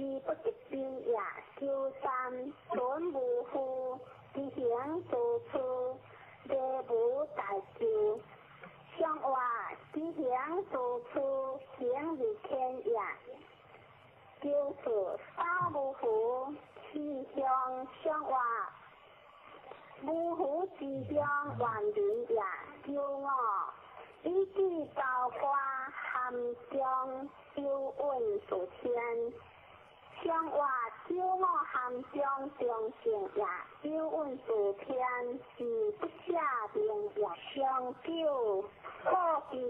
知不得兵也，九三准无负，知行做出，地无大救。相话知行做出，行于天也。九四三无负，气象相话，无负之相万人也。九五一句高挂含江，九问数天。相话九五含中性也，九问数天是不下名也。相九，过是